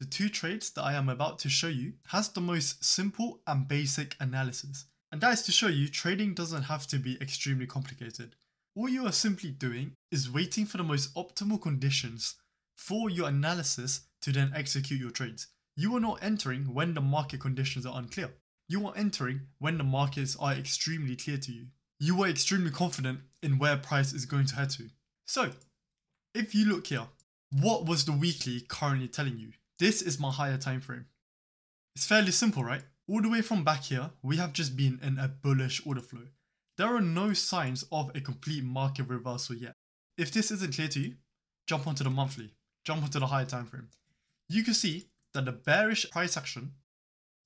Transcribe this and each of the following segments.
the two trades that I am about to show you has the most simple and basic analysis. And that is to show you trading doesn't have to be extremely complicated. All you are simply doing is waiting for the most optimal conditions for your analysis to then execute your trades. You are not entering when the market conditions are unclear. You are entering when the markets are extremely clear to you. You are extremely confident in where price is going to head to. So, if you look here, what was the weekly currently telling you? This is my higher time frame. It's fairly simple, right? All the way from back here, we have just been in a bullish order flow. There are no signs of a complete market reversal yet. If this isn't clear to you, jump onto the monthly, jump onto the higher time frame. You can see that the bearish price action,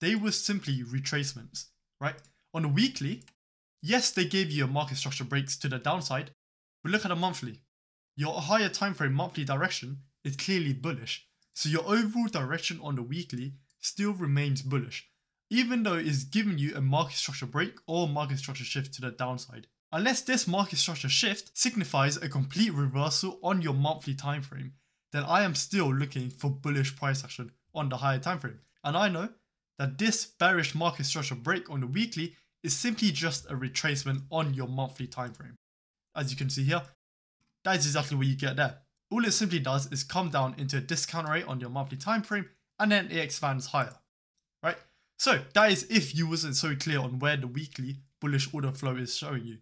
they were simply retracements, right? On the weekly, yes, they gave you a market structure breaks to the downside, but look at the monthly. Your higher time frame monthly direction is clearly bullish. So your overall direction on the weekly still remains bullish even though it's giving you a market structure break or market structure shift to the downside. Unless this market structure shift signifies a complete reversal on your monthly time frame, then I am still looking for bullish price action on the higher time frame. And I know that this bearish market structure break on the weekly is simply just a retracement on your monthly time frame. As you can see here, that is exactly what you get there. All it simply does is come down into a discount array on your monthly time frame and then it expands higher, right? So that is if you wasn't so clear on where the weekly bullish order flow is showing you.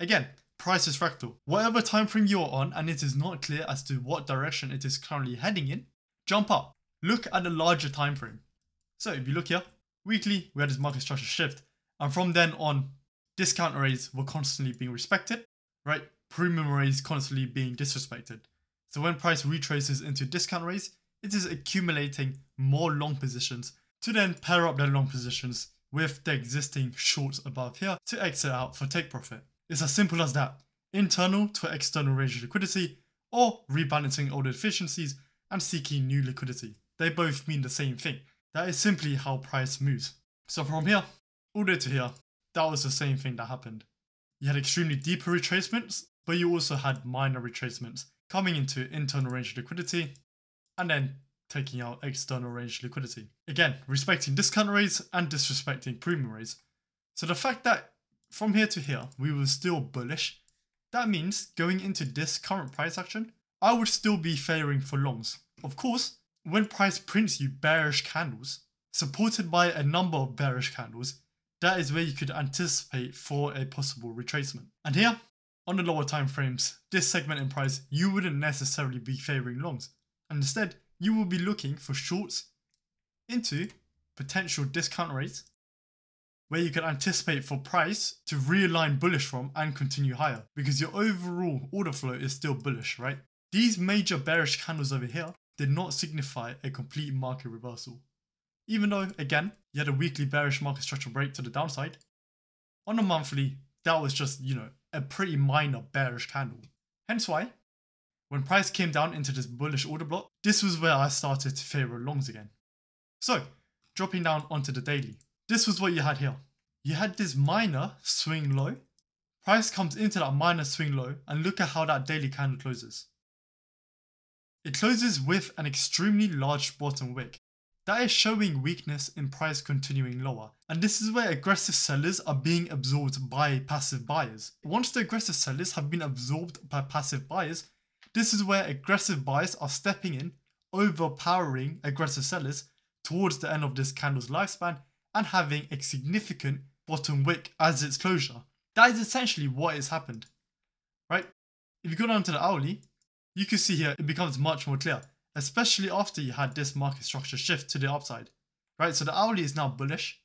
Again, price is fractal. Whatever time frame you are on and it is not clear as to what direction it is currently heading in, jump up. Look at the larger time frame. So if you look here, weekly we had this market structure shift and from then on discount arrays were constantly being respected, right? Premium arrays constantly being disrespected. So when price retraces into discount arrays, it is accumulating more long positions to then pair up their long positions with the existing shorts above here to exit out for take profit. It's as simple as that. Internal to external range liquidity or rebalancing old efficiencies and seeking new liquidity. They both mean the same thing. That is simply how price moves. So from here all the way to here, that was the same thing that happened. You had extremely deeper retracements, but you also had minor retracements coming into internal range liquidity and then taking out external range liquidity. Again, respecting discount arrays and disrespecting premium arrays. So the fact that from here to here, we were still bullish, that means going into this current price action, I would still be favoring for longs. Of course, when price prints you bearish candles, supported by a number of bearish candles, that is where you could anticipate for a possible retracement. And here, on the lower time frames, this segment in price, you wouldn't necessarily be favoring longs. And instead, you will be looking for shorts into potential discount arrays where you can anticipate for price to realign bullish from and continue higher because your overall order flow is still bullish, right? These major bearish candles over here did not signify a complete market reversal. Even though, again, you had a weekly bearish market structure break to the downside, on a monthly, that was just, you know, a pretty minor bearish candle. Hence why when price came down into this bullish order block, this was where I started to favor longs again. So, dropping down onto the daily. This was what you had here. You had this minor swing low. Price comes into that minor swing low and look at how that daily candle closes. It closes with an extremely large bottom wick. That is showing weakness in price continuing lower. And this is where aggressive sellers are being absorbed by passive buyers. Once the aggressive sellers have been absorbed by passive buyers, this is where aggressive buyers are stepping in, overpowering aggressive sellers towards the end of this candle's lifespan and having a significant bottom wick as its closure. That is essentially what has happened, right? If you go down to the hourly, you can see here it becomes much more clear, especially after you had this market structure shift to the upside, right? So the hourly is now bullish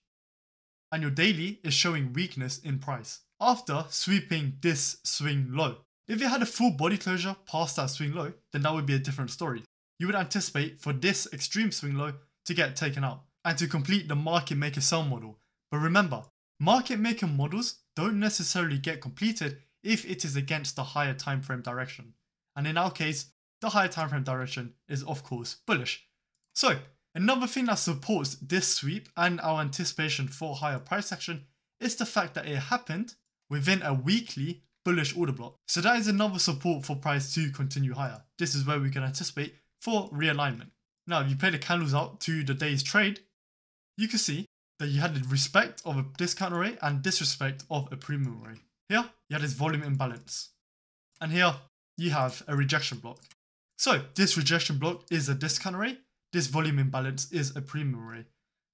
and your daily is showing weakness in price after sweeping this swing low. If you had a full body closure past that swing low, then that would be a different story. You would anticipate for this extreme swing low to get taken out and to complete the market maker sell model. But remember, market maker models don't necessarily get completed if it is against the higher time frame direction. And in our case, the higher time frame direction is of course bullish. So, another thing that supports this sweep and our anticipation for higher price action is the fact that it happened within a weekly bullish order block. So that is another support for price to continue higher. This is where we can anticipate for realignment. Now, if you play the candles out to the day's trade, you can see that you had the respect of a discount array and disrespect of a premium array. Here, you had this volume imbalance. And here, you have a rejection block. So, this rejection block is a discount array, this volume imbalance is a premium array.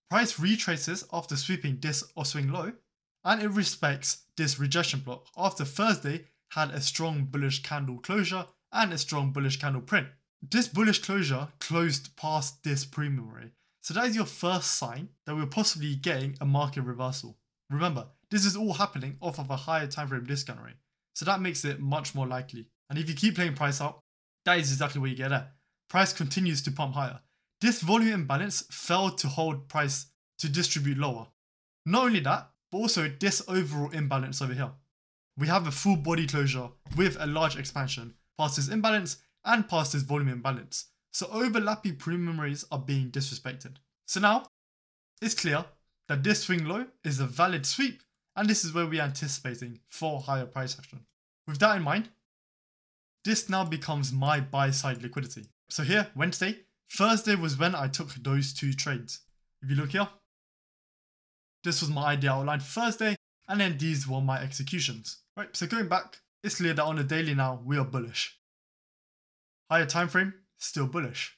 Price retraces after sweeping this or swing low, and it respects this rejection block after Thursday had a strong bullish candle closure and a strong bullish candle print. This bullish closure closed past this premium array, so that is your first sign that we're possibly getting a market reversal. Remember, this is all happening off of a higher time frame discount array, so that makes it much more likely. And if you keep playing price out, that is exactly what you get at. Price continues to pump higher. This volume imbalance failed to hold price to distribute lower. Not only that, but also this overall imbalance over here. We have a full body closure with a large expansion past this imbalance and past this volume imbalance. So overlapping premium arrays are being disrespected. So now, it's clear that this swing low is a valid sweep and this is where we are anticipating for higher price action. With that in mind, this now becomes my buy side liquidity. So here, Wednesday, Thursday was when I took those two trades. If you look here, this was my idea outlined Thursday, and then these were my executions. Right, so going back, it's clear that on the daily now, we are bullish. Higher time frame, still bullish.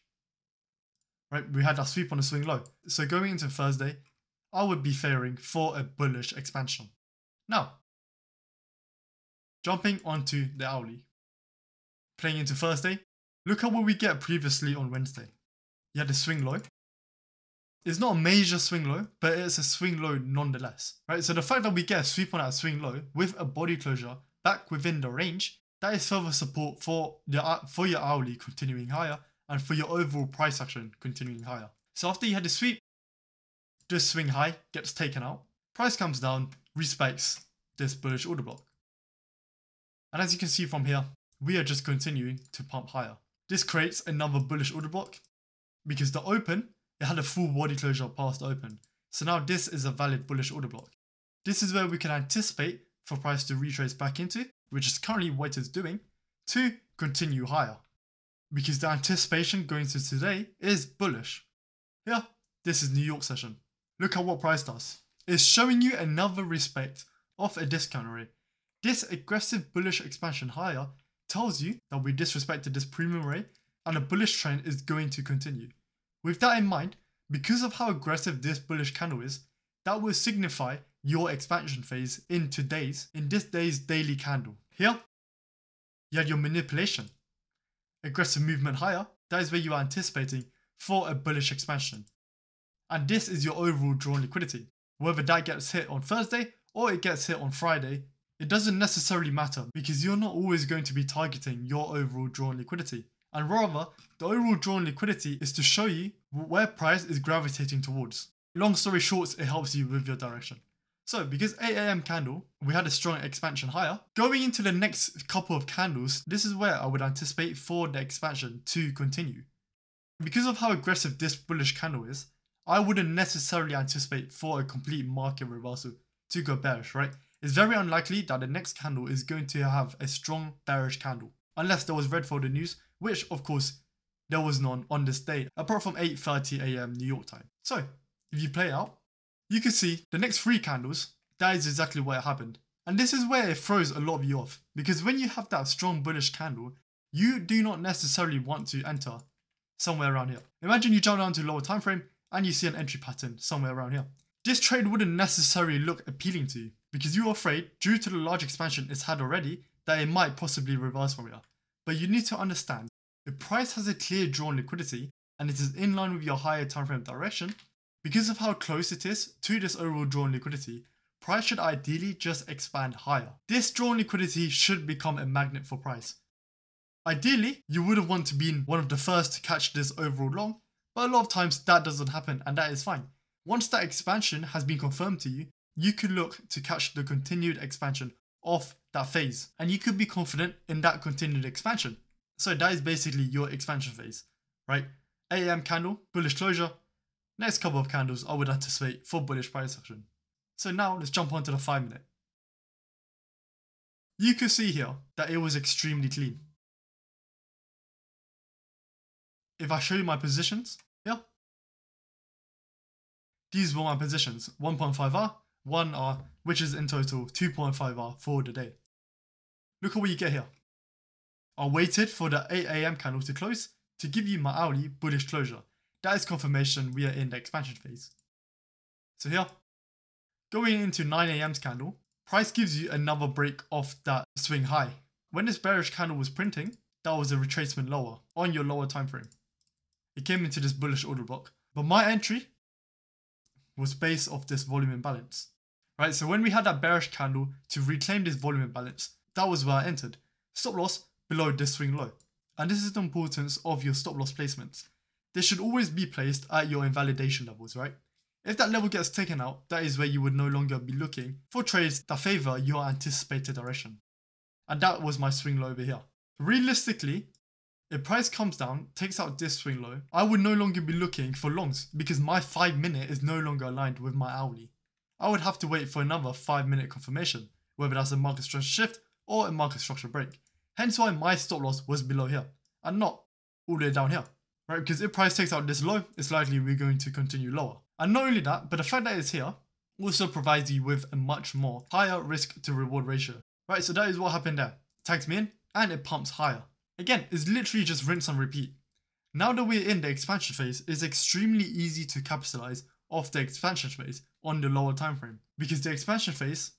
Right, we had our sweep on the swing low. So going into Thursday, I would be favoring for a bullish expansion. Now, jumping onto the hourly. Playing into Thursday, look at what we get previously on Wednesday. You had the swing low. It's not a major swing low, but it's a swing low nonetheless. Right, so the fact that we get a sweep on that swing low with a body closure back within the range, that is further support for, the, for your hourly continuing higher and for your overall price action continuing higher. So after you had the sweep, this swing high gets taken out, price comes down, respects this bullish order block. And as you can see from here, we are just continuing to pump higher. This creates another bullish order block because the open, it had a full body closure past open. So now this is a valid bullish order block. This is where we can anticipate for price to retrace back into, which is currently what it's doing, to continue higher. Because the anticipation going to today is bullish. Yeah, this is New York session. Look at what price does. It's showing you another respect of a discount array. This aggressive bullish expansion higher tells you that we disrespected this premium array and a bullish trend is going to continue. With that in mind, because of how aggressive this bullish candle is, that will signify your expansion phase in today's, in this day's daily candle. Here, you had your manipulation. Aggressive movement higher, that is where you are anticipating for a bullish expansion. And this is your overall draw on liquidity. Whether that gets hit on Thursday or it gets hit on Friday, it doesn't necessarily matter because you're not always going to be targeting your overall draw on liquidity. And rather, the overall draw on liquidity is to show you where price is gravitating towards. Long story short, it helps you with your direction. So because 8am candle, we had a strong expansion higher. Going into the next couple of candles, this is where I would anticipate for the expansion to continue. Because of how aggressive this bullish candle is, I wouldn't necessarily anticipate for a complete market reversal to go bearish, right? It's very unlikely that the next candle is going to have a strong bearish candle, unless there was red folder news, which of course there was none on this day, apart from 8.30am New York time. So, if you play out, you can see the next three candles, that is exactly what happened. And this is where it throws a lot of you off, because when you have that strong bullish candle, you do not necessarily want to enter somewhere around here. Imagine you jump down to lower time frame and you see an entry pattern somewhere around here. This trade wouldn't necessarily look appealing to you because you're afraid, due to the large expansion it's had already, that it might possibly reverse from here. But you need to understand, if price has a clear draw on liquidity and it is in line with your higher time frame direction, because of how close it is to this overall draw on liquidity, price should ideally just expand higher. This draw on liquidity should become a magnet for price. Ideally, you would have wanted to be one of the first to catch this overall long, but a lot of times that doesn't happen and that is fine. Once that expansion has been confirmed to you, you could look to catch the continued expansion of that phase and you could be confident in that continued expansion. So that is basically your expansion phase, right? 8am candle, bullish closure. Next couple of candles I would anticipate for bullish price action. So now let's jump onto the 5 minute. You can see here that it was extremely clean. if I show you my positions, yeah, these were my positions, 1.5R, 1R, which is in total 2.5R for the day. Look at what you get here. I waited for the 8am candle to close to give you my hourly bullish closure. That is confirmation we are in the expansion phase. So here, going into 9am's candle, price gives you another break off that swing high. When this bearish candle was printing, that was a retracement lower on your lower time frame. It came into this bullish order block, but my entry was based off this volume imbalance. Right, so when we had that bearish candle to reclaim this volume imbalance, that was where I entered. Stop loss below this swing low. And this is the importance of your stop loss placements. They should always be placed at your invalidation levels, right? If that level gets taken out, that is where you would no longer be looking for trades that favor your anticipated direction. And that was my swing low over here. Realistically, if price comes down, takes out this swing low, I would no longer be looking for longs because my 5 minute is no longer aligned with my hourly. I would have to wait for another 5 minute confirmation, whether that's a market structure shift or a market structure break. Hence why my stop loss was below here and not all the way down here. Right, because if price takes out this low, it's likely we're going to continue lower. And not only that, but the fact that it's here also provides you with a much more higher risk to reward ratio. Right, so that is what happened there. Tags me in and it pumps higher. Again, it's literally just rinse and repeat. Now that we're in the expansion phase, it's extremely easy to capitalize off the expansion phase on the lower time frame because the expansion phase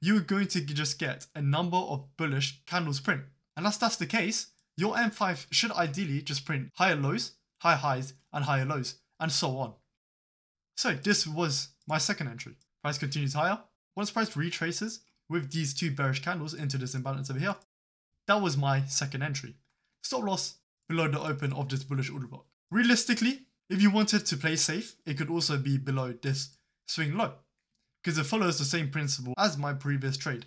you're going to just get a number of bullish candles print. And as that's the case, your M5 should ideally just print higher lows, higher highs, and higher lows, and so on. So this was my second entry. Price continues higher. Once price retraces with these two bearish candles into this imbalance over here, that was my second entry. Stop loss below the open of this bullish order block. Realistically, if you wanted to play safe, it could also be below this swing low because it follows the same principle as my previous trade.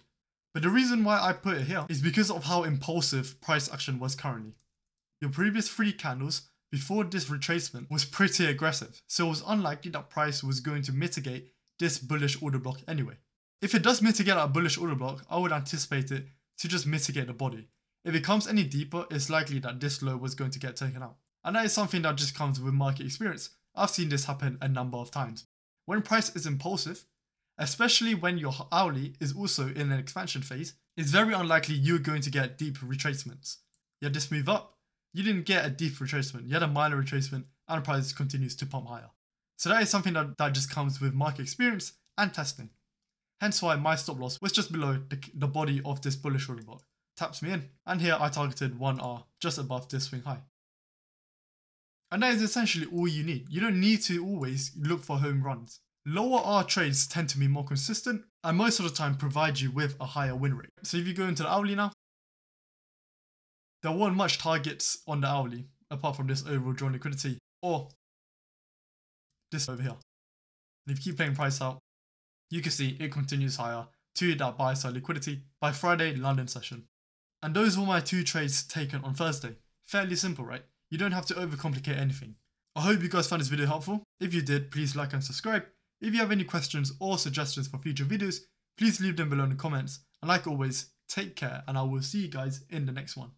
But the reason why I put it here is because of how impulsive price action was currently. Your previous three candles before this retracement was pretty aggressive, so it was unlikely that price was going to mitigate this bullish order block anyway. If it does mitigate a bullish order block, I would anticipate it to just mitigate the body. If it comes any deeper, it's likely that this low was going to get taken out. And that is something that just comes with market experience. I've seen this happen a number of times. When price is impulsive, especially when your hourly is also in an expansion phase, it's very unlikely you're going to get deep retracements. You had this move up, you didn't get a deep retracement, you had a minor retracement, and price continues to pump higher. So that is something that, that just comes with market experience and testing. Hence why my stop loss was just below the, the body of this bullish order block. Taps me in, and here I targeted 1R just above this swing high. And that is essentially all you need. You don't need to always look for home runs. Lower R trades tend to be more consistent and most of the time provide you with a higher win rate. So if you go into the hourly now, there weren't much targets on the hourly apart from this overall draw on liquidity or this over here. And if you keep playing price out, you can see it continues higher to that buy side liquidity by Friday London session. And those were my two trades taken on Thursday. Fairly simple, right? You don't have to overcomplicate anything. I hope you guys found this video helpful. If you did, please like and subscribe. If you have any questions or suggestions for future videos, please leave them below in the comments. And like always, take care and I will see you guys in the next one.